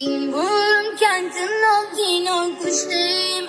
İnbum kentin o dino kuşlayım